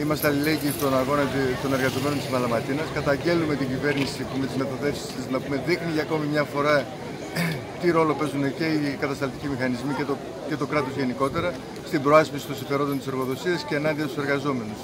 Είμαστε αλληλέγγυοι στον αγώνα των εργαζομένων της Μαλαματίνας. Καταγγέλνουμε την κυβέρνηση που με τις μεταθέσει της να πούμε δείχνει για ακόμη μια φορά τι ρόλο παίζουν και οι κατασταλτικοί μηχανισμοί και το, και το κράτος γενικότερα στην προάσπιση των συμφερόντων της εργοδοσίας και ενάντια στους εργαζόμενους.